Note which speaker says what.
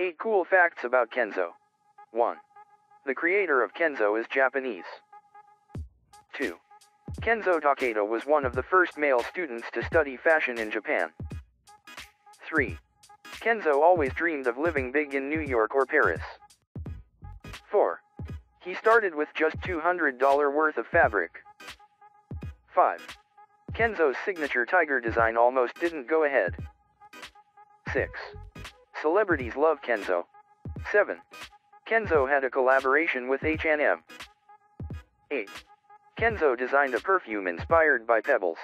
Speaker 1: 8 cool facts about Kenzo. 1. The creator of Kenzo is Japanese. 2. Kenzo Takada was one of the first male students to study fashion in Japan. 3. Kenzo always dreamed of living big in New York or Paris. 4. He started with just $200 worth of fabric. 5. Kenzo's signature tiger design almost didn't go ahead. 6. Celebrities love Kenzo. 7. Kenzo had a collaboration with H&M. 8. Kenzo designed a perfume inspired by pebbles.